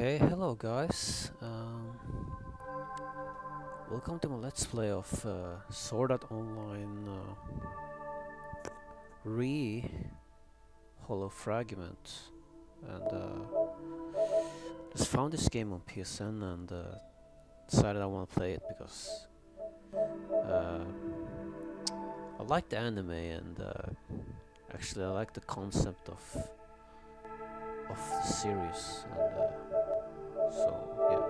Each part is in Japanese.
Okay, hello guys. Um, welcome to my let's play of uh, Sword Art Online uh, Re Hollow Fragment, and uh, just found this game on PSN and uh, decided I want to play it because uh, I like the anime and uh, actually I like the concept of of the series and uh, so yeah.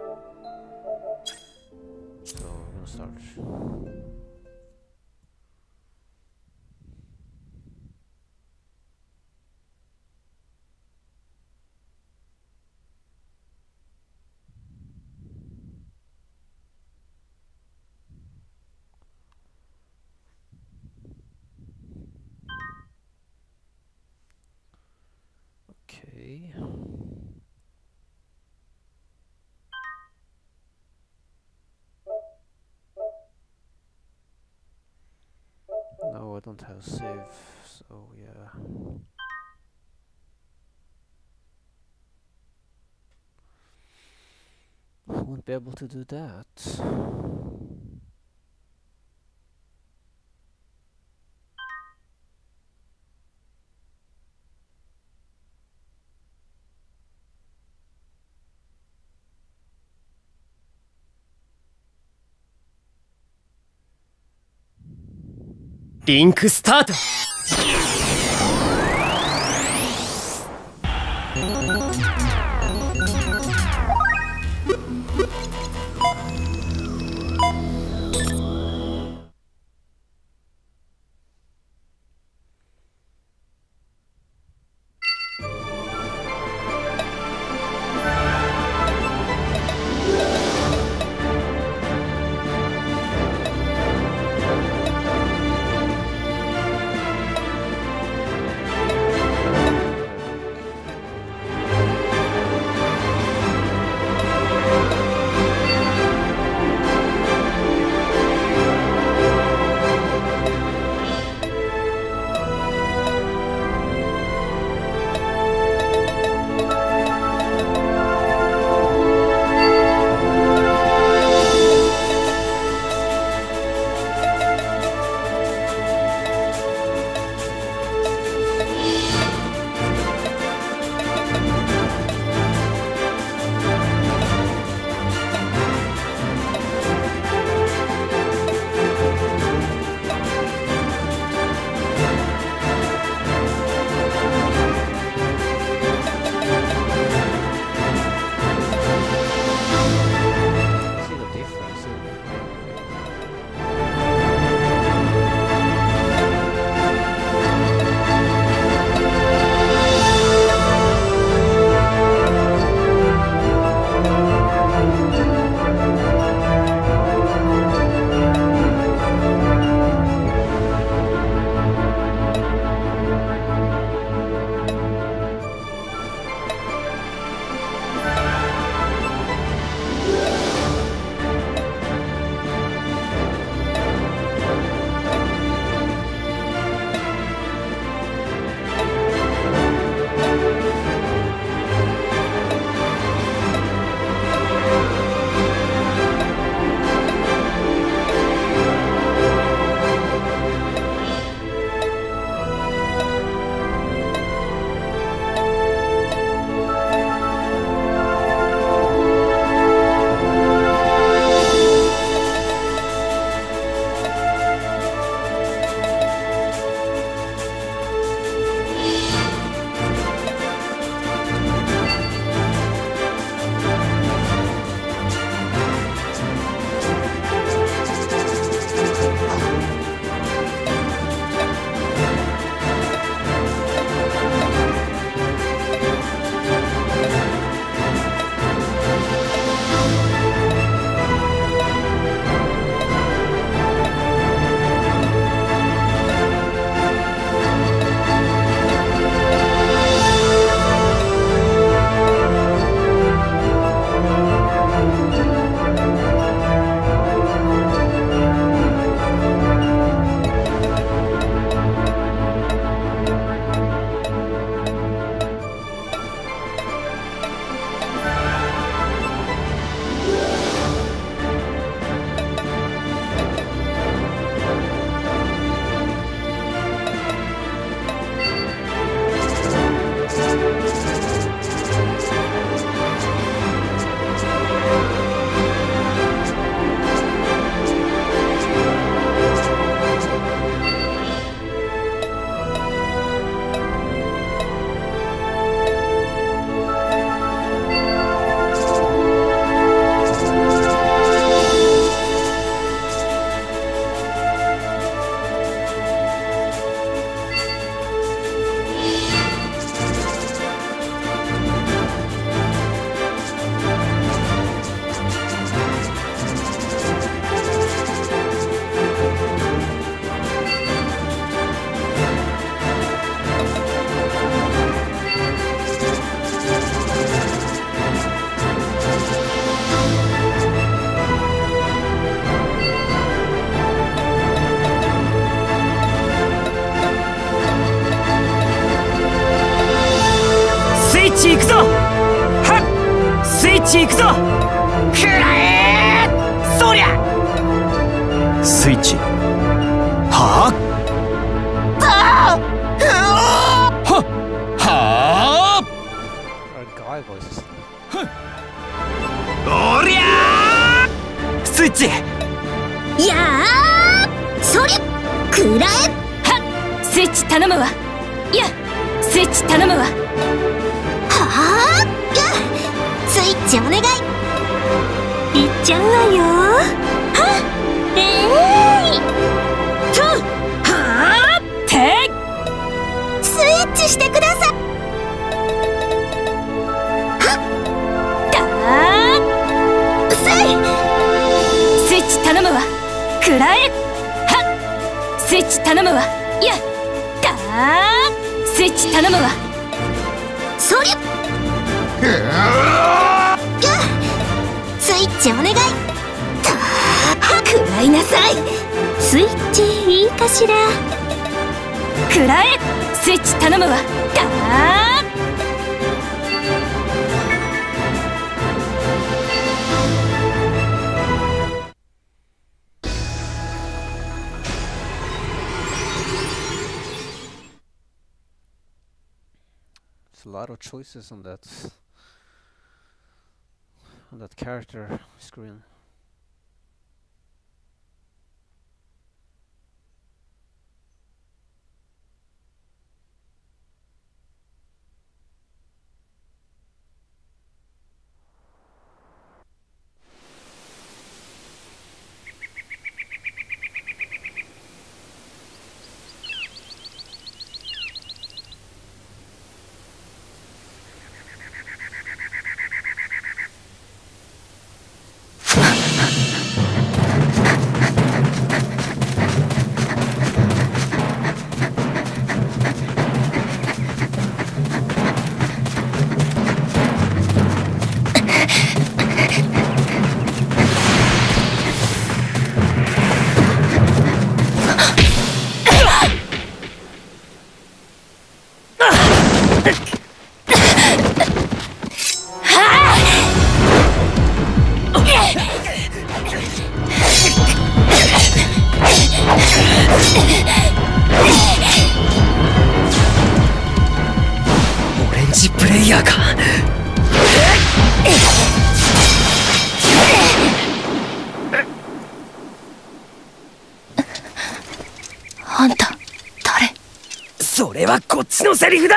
So I'm gonna start okay No, I a save, so yeah. Won't be able to do that.「リンクスタート。On that on that character screen. セリフだ。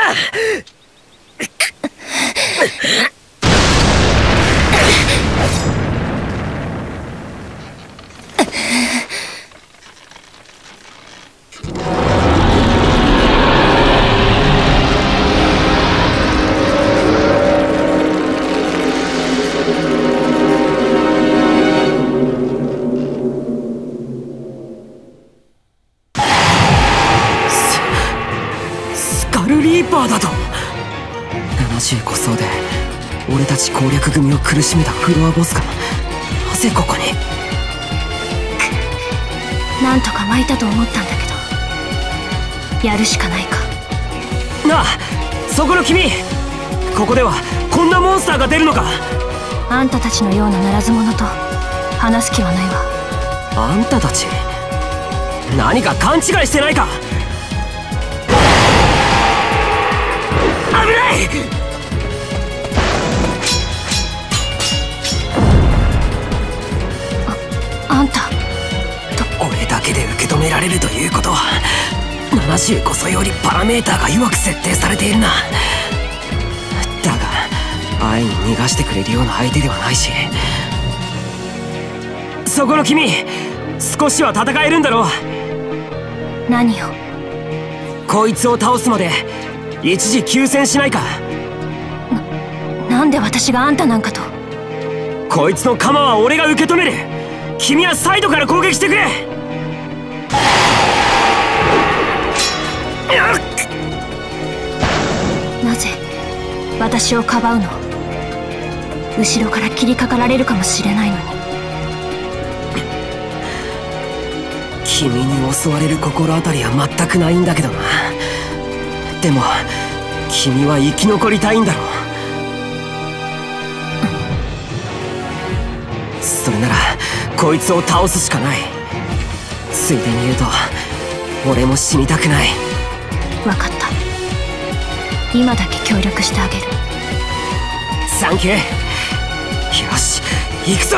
俺たち攻略組を苦しめたフロアボスがなぜここに？なんとか巻いたと思ったんだけど。やるしかないか。なあそこの君ここではこんなモンスターが出るのか？あんたたちのようなならず者と話す気はないわ。あんたたち何か勘違いしてないか？危ないいうことは70こそよりパラメーターが弱く設定されているな。だが安易に逃がしてくれるような相手ではないし。そこの君少しは戦えるんだろう。何を？こいつを倒すまで一時休戦しないか。なんで私があんたなんかと？こいつの鎌は俺が受け止める。君はサイドから攻撃してくれなぜ私をかばうの？後ろから切りかかられるかもしれないのに。君に襲われる心当たりは全くないんだけどな。でも君は生き残りたいんだろう。それならこいつを倒すしかない。ついでに言うと俺も死にたくない。今だけ協力してあげる。サンキュー。よし行くぞ。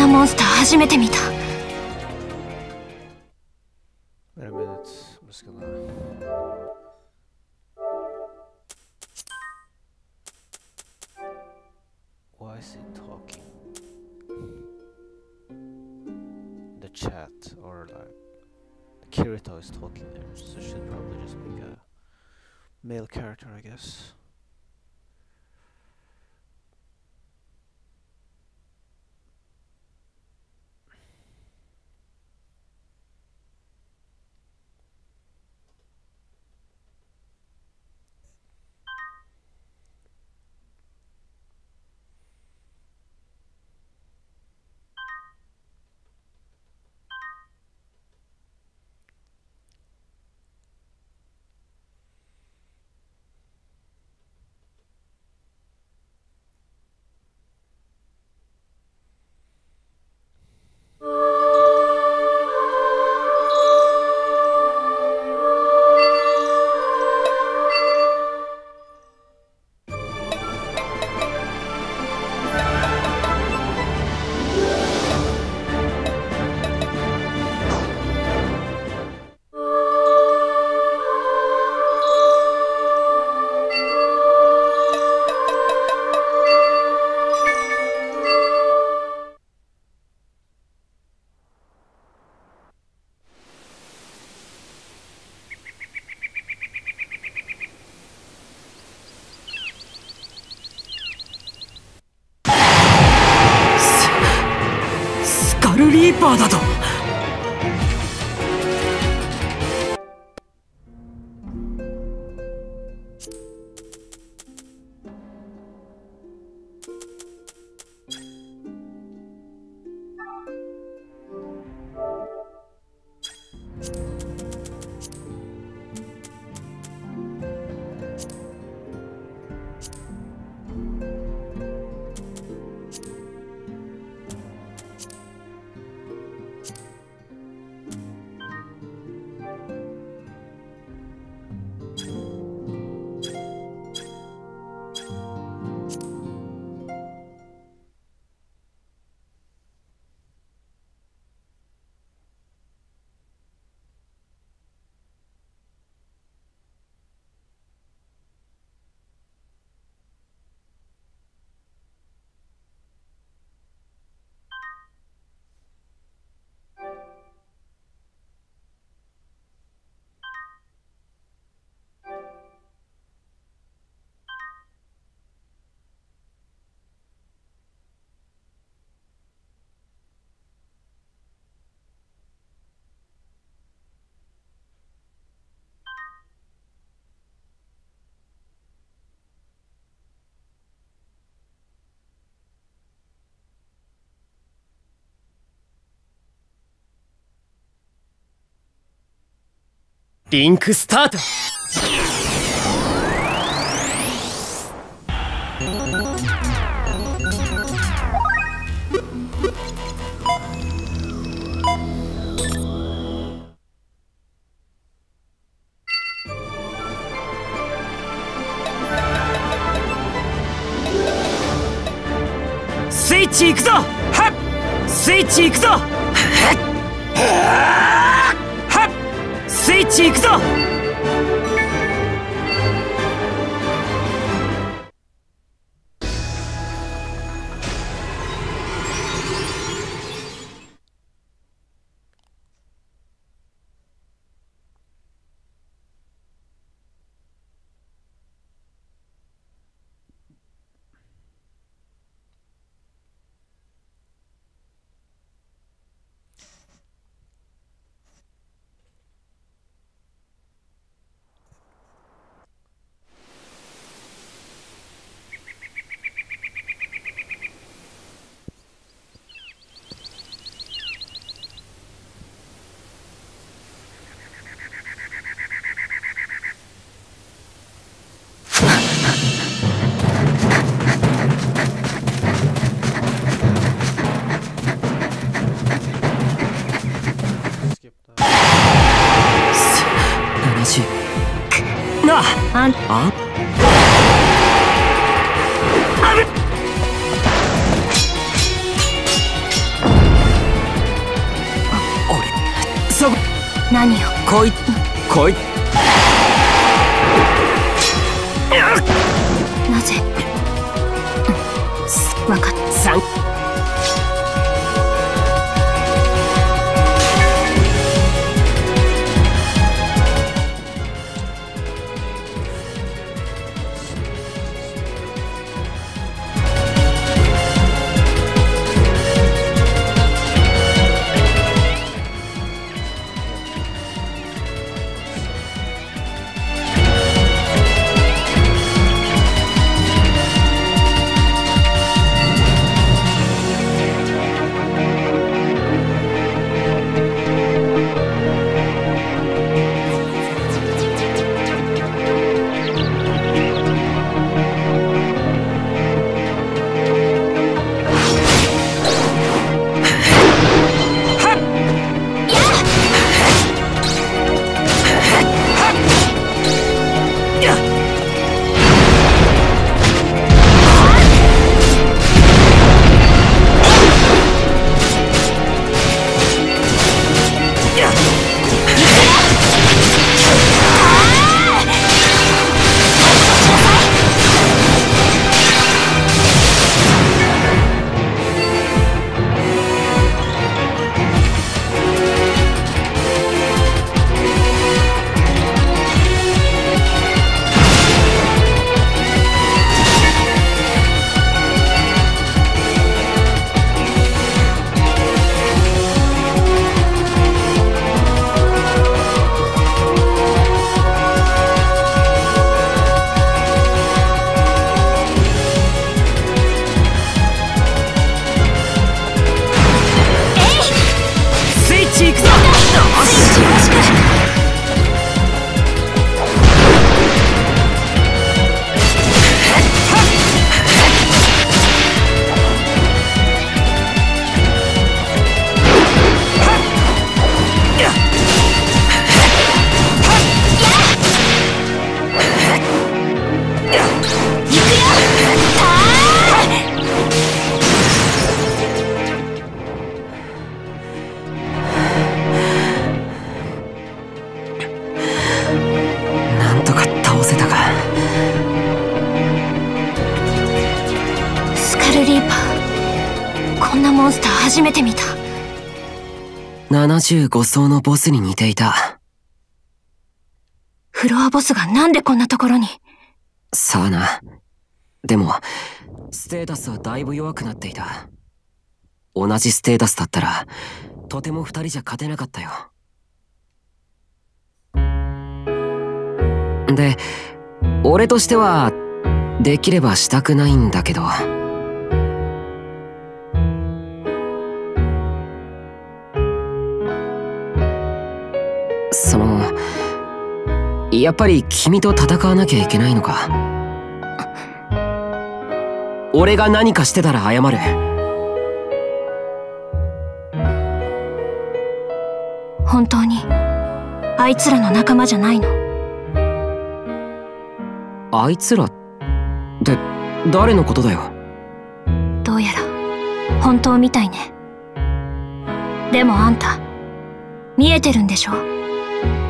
なモンスター初めて見た Wait a minute. I'm just gonna. Why is he talking? The chat or like Kirito is talking there, so it should probably just be a male character, I guess. リンクスタート。スイッチ行くぞ！はっ！スイッチ行くぞ！はっ！スイッチ行くぞ75層のボスに似ていた。フロアボスがなんでこんなところに？さあな。でも、ステータスはだいぶ弱くなっていた。同じステータスだったら、とても二人じゃ勝てなかったよ。で、俺としては、できればしたくないんだけど。やっぱり君と戦わなきゃいけないのか。俺が何かしてたら謝る。本当にあいつらの仲間じゃないの？あいつらって誰のことだよ？どうやら本当みたいね。でもあんた見えてるんでしょ？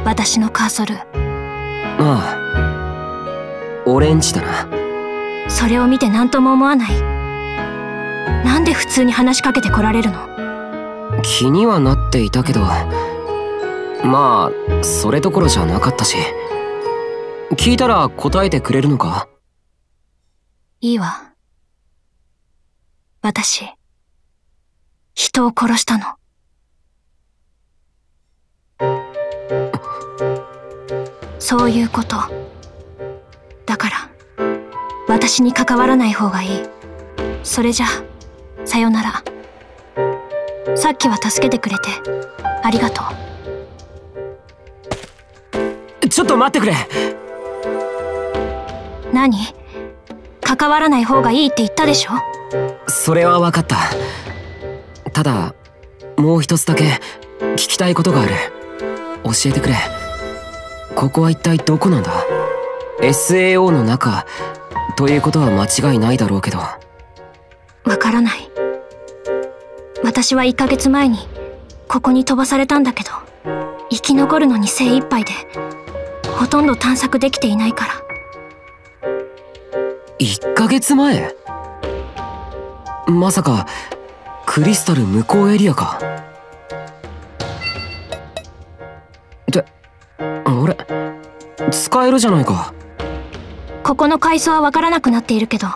私のカーソルああオレンジだな。それを見て何とも思わない。なんで普通に話しかけてこられるの？気にはなっていたけど。まあそれどころじゃなかったし。聞いたら答えてくれるのか？いいわ。私人を殺したのそういうこと。だから私に関わらない方がいい。それじゃさよなら。さっきは助けてくれてありがとう。ちょっと待ってくれ。何？関わらない方がいいって言ったでしょ？それは分かった。ただもう一つだけ聞きたいことがある。教えてくれここは一体どこなんだ ?SAO の中ということは間違いないだろうけど。わからない。私は1ヶ月前にここに飛ばされたんだけど生き残るのに精一杯でほとんど探索できていないから。1ヶ月前？まさかクリスタル向こうエリアかあれ使えるじゃないか。ここの階層はわからなくなっているけど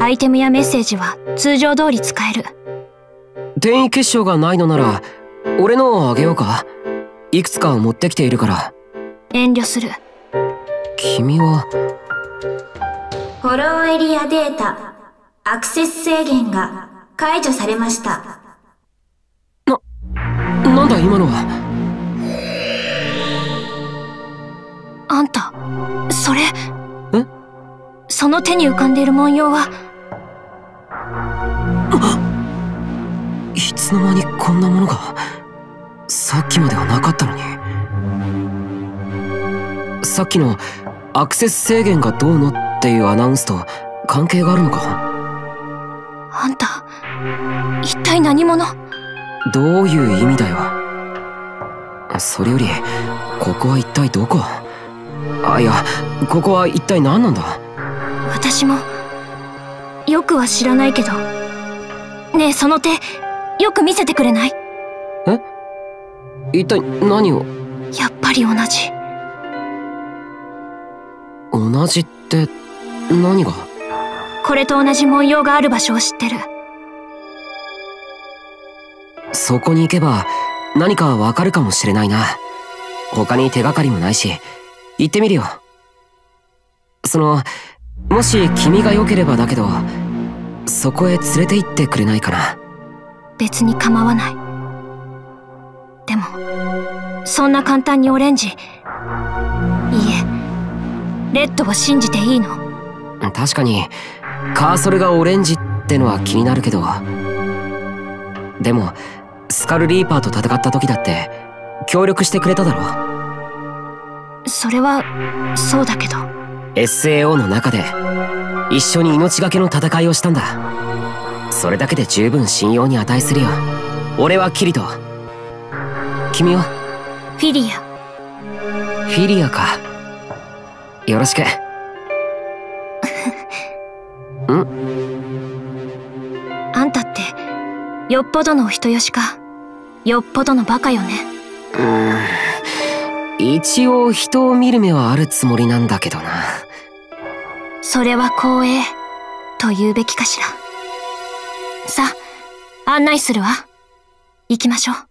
アイテムやメッセージは通常通り使える。転移結晶がないのなら俺のをあげようか。いくつか持ってきているから。遠慮する。君は？フォローエリアデータ、アクセス制限が解除されました。なんだ今のは？あんたそれえ？その手に浮かんでいる文様いつの間にこんなものが？さっきまではなかったのに。さっきのアクセス制限がどうのっていうアナウンスと関係があるのか？あんた一体何者？どういう意味だよ？それよりここは一体どこ？あいやここは一体何なんだ？私もよくは知らないけど。ねえその手よく見せてくれない？一体何を？やっぱり同じ。同じって何が？これと同じ文様がある場所を知ってる。そこに行けば何かわかるかもしれないな。他に手がかりもないし行ってみるよ。そのもし君が良ければだけどそこへ連れて行ってくれないかな。別に構わない。でもそんな簡単にオレンジいいえレッドを信じていいの？確かにカーソルがオレンジってのは気になるけど。でもスカルリーパーと戦った時だって協力してくれただろそれはそうだけど。SAO の中で一緒に命がけの戦いをしたんだ。それだけで十分信用に値するよ。俺はキリト。君は？フィリア。フィリアか。よろしく。あんたってよっぽどのお人よしかよっぽどのバカよね。うーん一応人を見る目はあるつもりなんだけどな。それは光栄。と言うべきかしら。さあ案内するわ。行きましょう。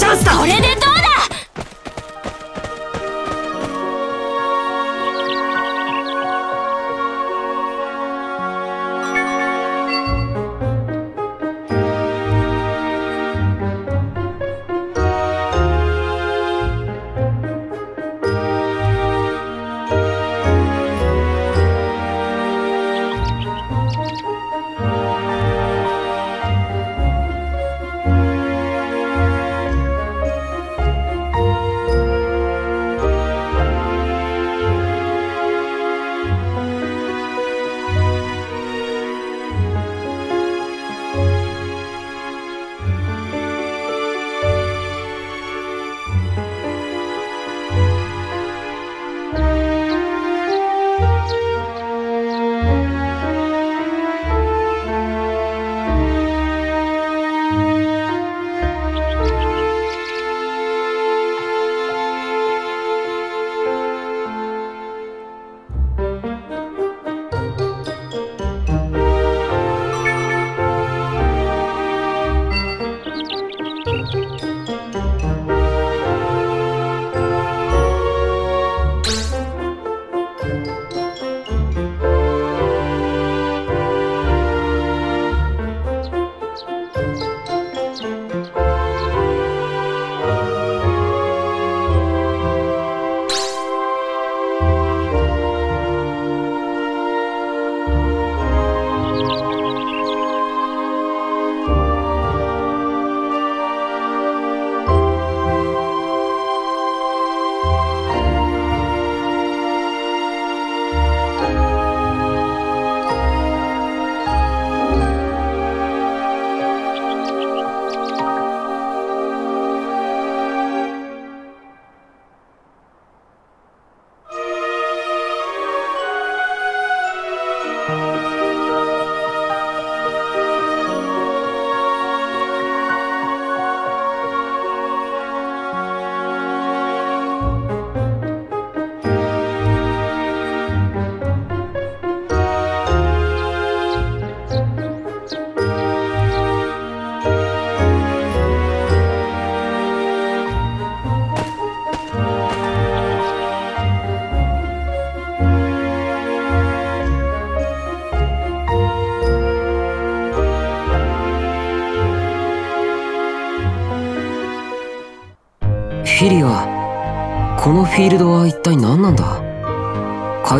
チャンスだこれでど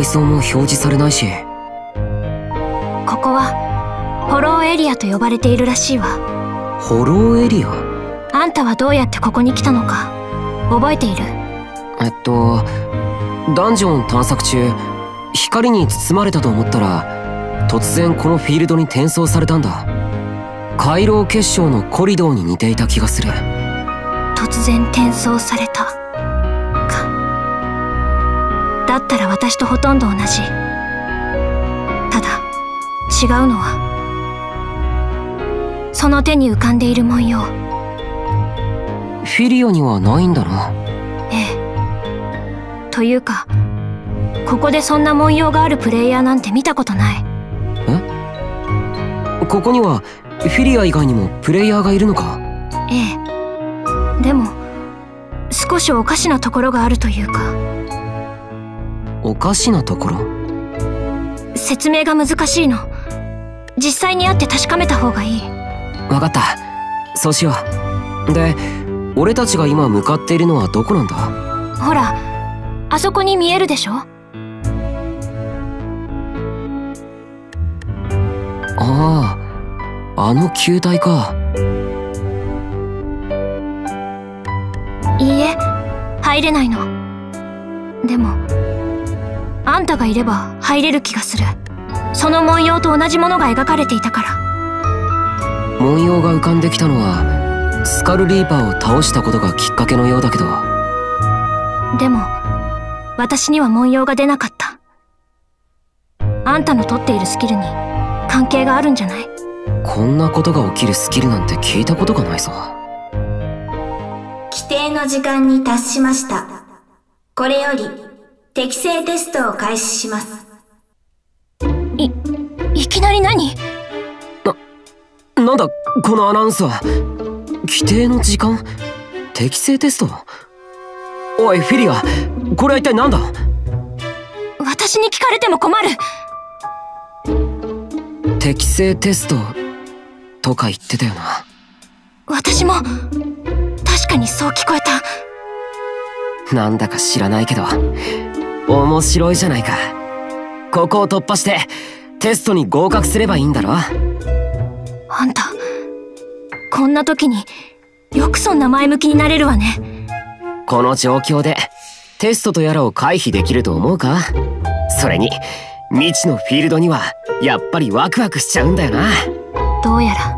階層も表示されないし。ここはホローエリアと呼ばれているらしいわ。ホローエリア？あんたはどうやってここに来たのか覚えている？えっとダンジョン探索中光に包まれたと思ったら突然このフィールドに転送されたんだ。回廊結晶のコリドーに似ていた気がする。突然転送された私とほとんど同じ。ただ違うのはその手に浮かんでいる文様。フィリアにはないんだな。ええ。というかここでそんな文様があるプレイヤーなんて見たことない。ここにはフィリア以外にもプレイヤーがいるのか？ええ。でも少しおかしなところがあるというかおかしなところ？説明が難しいの。実際に会って確かめた方がいい。わかった。そうしよう。で俺たちが今向かっているのはどこなんだ？ほらあそこに見えるでしょ？あああの球体か。いいえ入れないの。でもあんたがいれば入れる気がする。その文様と同じものが描かれていたから。文様が浮かんできたのはスカルリーパーを倒したことがきっかけのようだけど。でも私には文様が出なかった。あんたの取っているスキルに関係があるんじゃない？こんなことが起きるスキルなんて聞いたことがないぞ。規定の時間に達しました。これより、適正テストを開始します。いいきなり何？なんだこのアナウンスは規定の時間？適正テスト？おいフィリアこれは一体何だ？私に聞かれても困る。適正テストとか言ってたよな。私も確かにそう聞こえた。なんだか知らないけど面白いじゃないか。ここを突破してテストに合格すればいいんだろ？あんたこんな時によくそんな前向きになれるわね。この状況でテストとやらを回避できると思うか？それに未知のフィールドにはやっぱりワクワクしちゃうんだよな。どうやら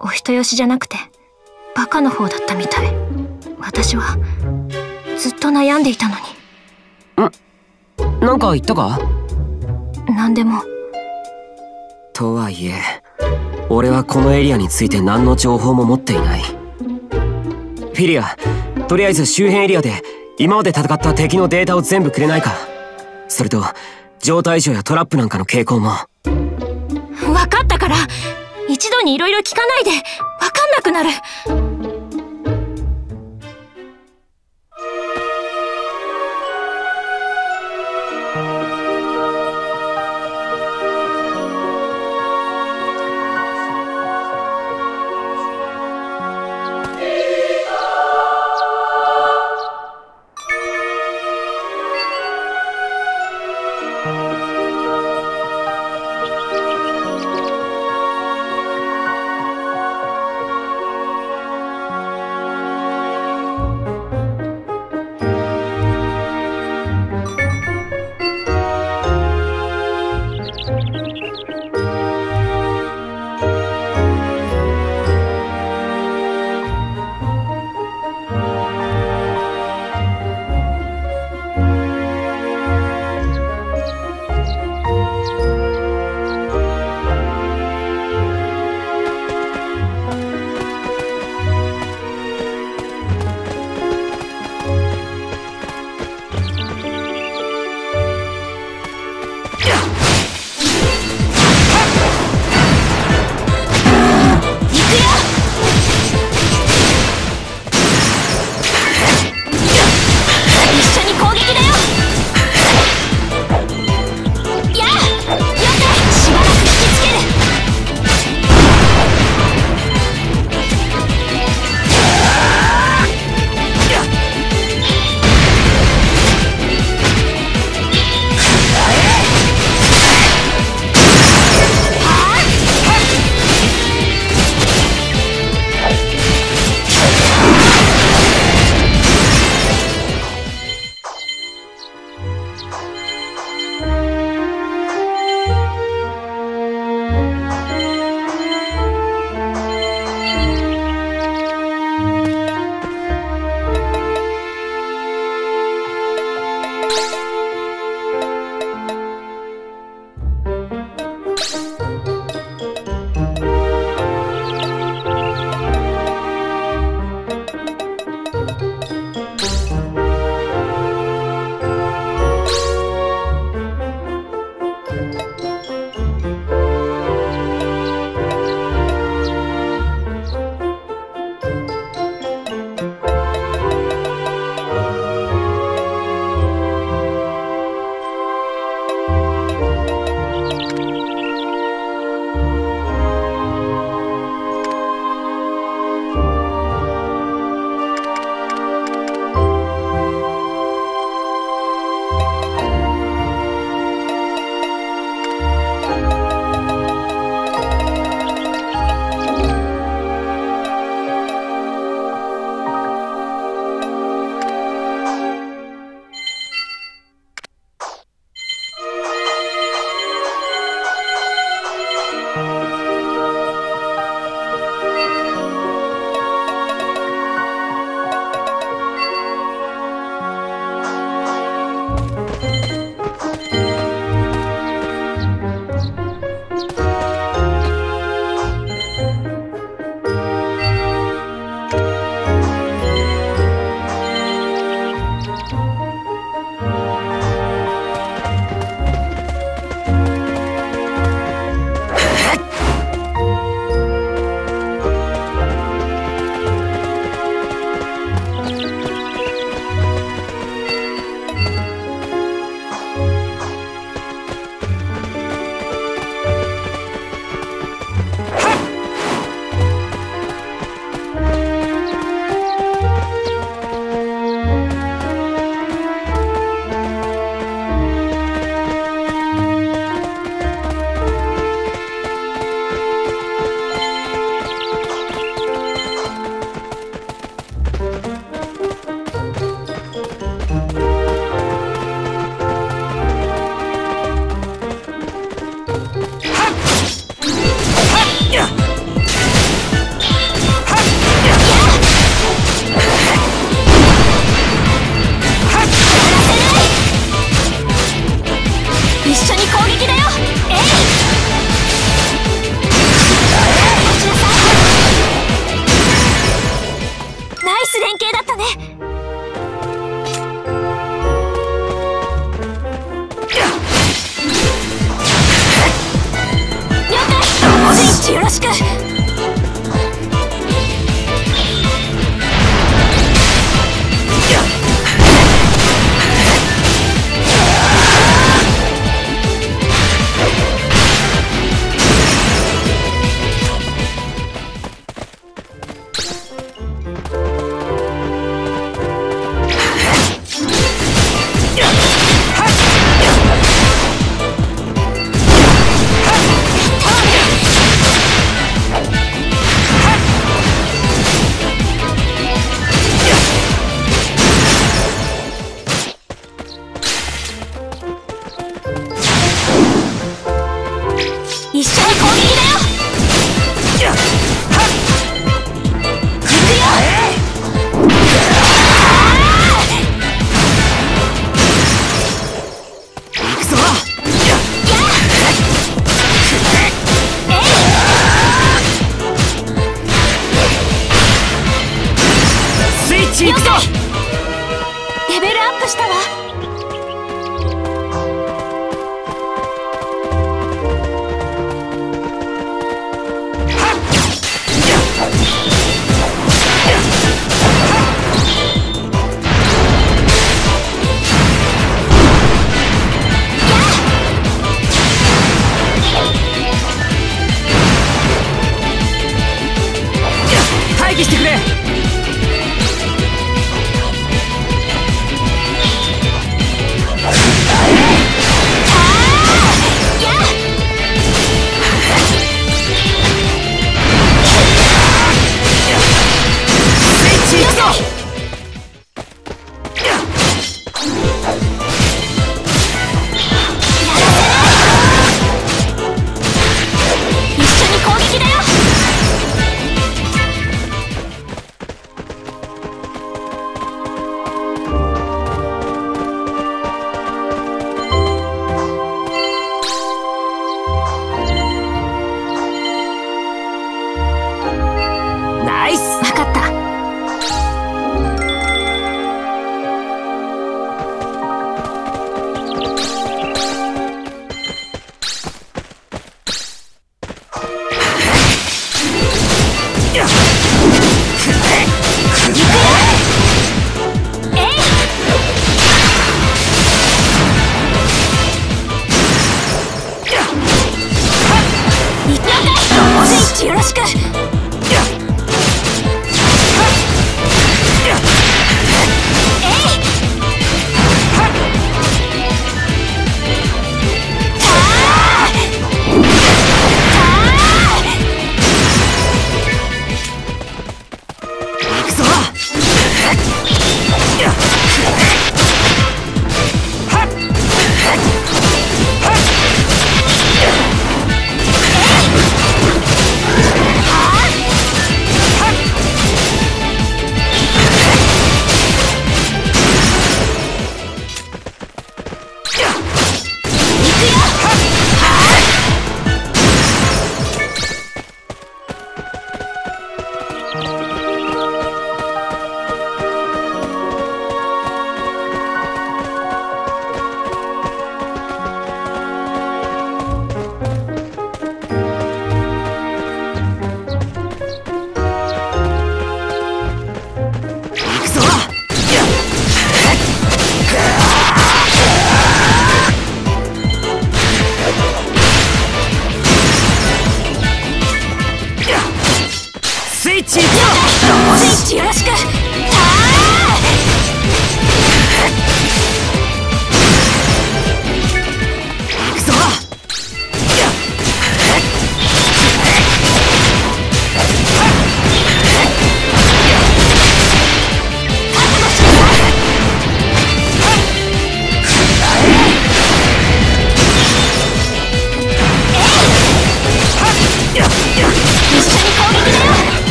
お人よしじゃなくてバカの方だったみたい。私はずっと悩んでいたのになんか言ったか？何でも。とはいえ俺はこのエリアについて何の情報も持っていない。フィリアとりあえず周辺エリアで今まで戦った敵のデータを全部くれないか。それと状態異常やトラップなんかの傾向も。分かったから一度にいろいろ聞かないで分かんなくなる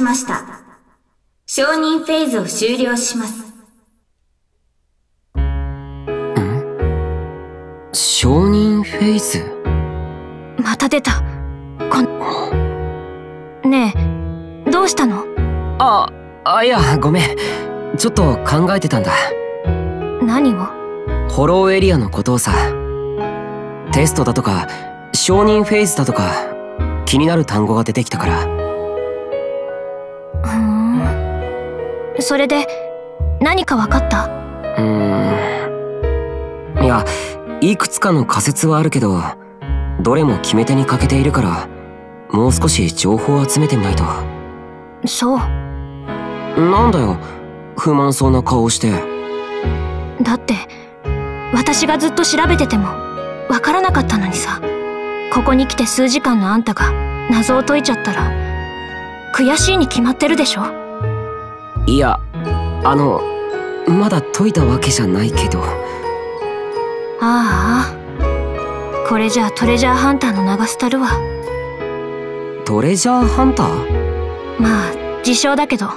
しました。承認フェーズを終了します。承認フェイズ？また出た。こんねえどうしたの？ああいやごめん。ちょっと考えてたんだ。何を？ホローエリアのことをさ。テストだとか承認フェーズだとか気になる単語が出てきたからそれで何か分かった？うーん。いやいくつかの仮説はあるけどどれも決め手に欠けているからもう少し情報を集めてみないと。そう。なんだよ。不満そうな顔をして。だって私がずっと調べてても分からなかったのにさ。ここに来て数時間のあんたが謎を解いちゃったら悔しいに決まってるでしょ？いやあのまだ解いたわけじゃないけど。ああ。これじゃあトレジャーハンターの流すたるわトレジャーハンター？まあ自称だけど。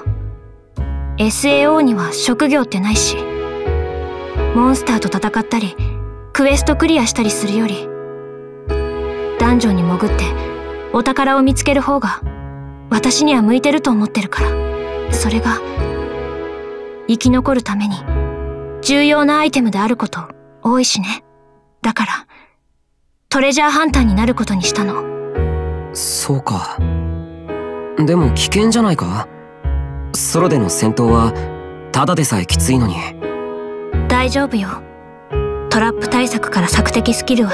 SAO には職業ってないし。モンスターと戦ったりクエストクリアしたりするより。ダンジョンに潜ってお宝を見つける方が私には向いてると思ってるからそれが生き残るために重要なアイテムであること多いしね。だからトレジャーハンターになることにしたの。そうか。でも危険じゃないか？ソロでの戦闘はただでさえきついのに。大丈夫よ。トラップ対策から索敵スキルは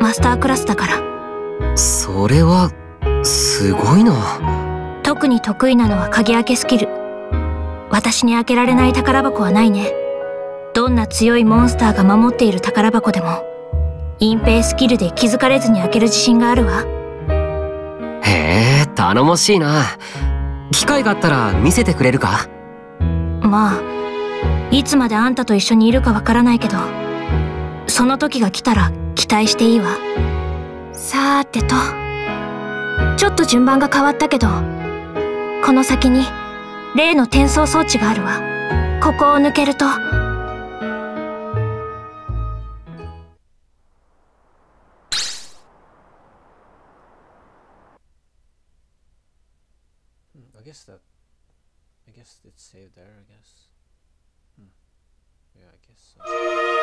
マスタークラスだから。それはすごいな。特に得意なのは鍵開けスキル私に開けられない宝箱はないね。どんな強いモンスターが守っている宝箱でも隠蔽スキルで気づかれずに開ける自信があるわ。へえ頼もしいな。機会があったら見せてくれるか？まあいつまであんたと一緒にいるかわからないけどその時が来たら期待していいわ。さーてとちょっと順番が変わったけどこの先に例の転送装置があるわここを抜けると I guess it's saved there. I guess. Hmm. Yeah, I guess so.